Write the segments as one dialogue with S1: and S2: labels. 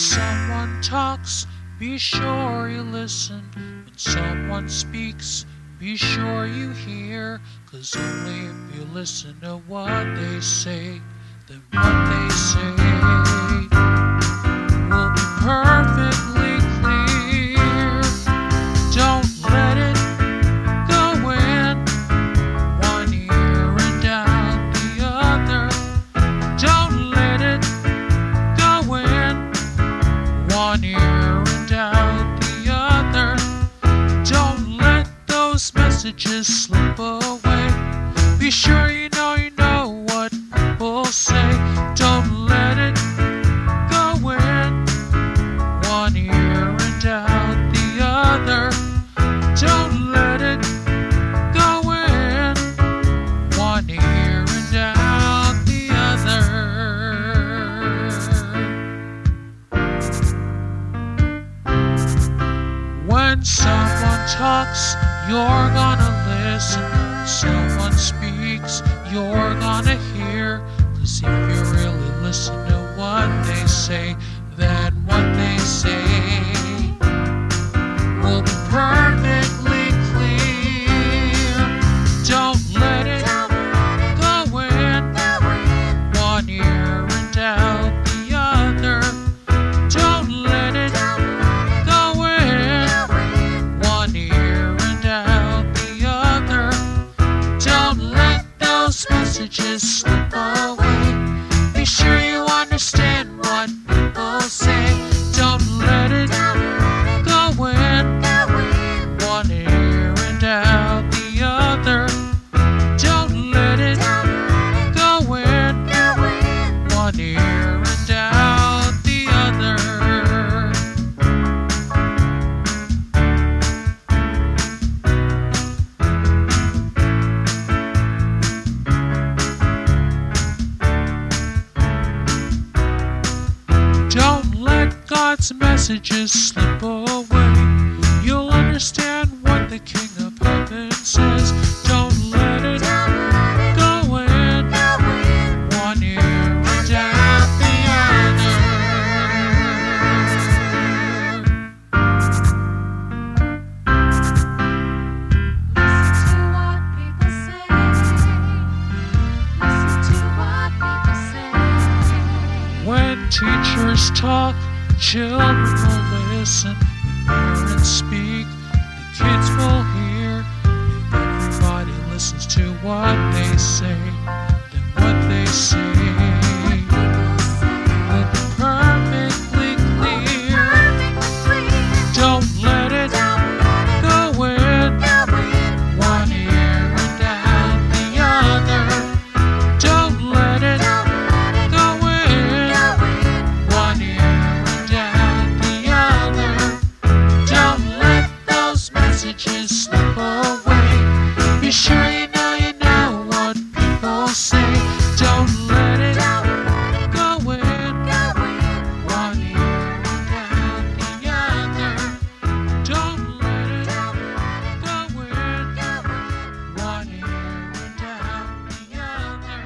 S1: someone talks, be sure you listen. When someone speaks, be sure you hear. Cause only if you listen to what they say, then what they say messages slip away. Be sure you know you know what people say. Don't let it go in one ear and out the other. Don't let it go in one ear and out the other. When someone talks, you're gonna listen. Someone speaks, you're gonna hear. Cause if you really listen to what they say, messages slip away. Be sure you understand Don't let God's messages slip away. Talk, children will listen. Parents speak, the kids will hear. If everybody listens to what they say, then what they say just slip away. You sure you know you know what people say? Don't let it go in one ear and out the other. Don't let it go in one ear and out the other.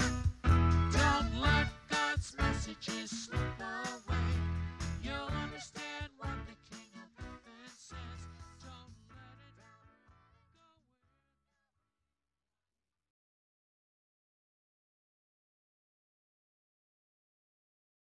S1: Don't let God's messages slip away.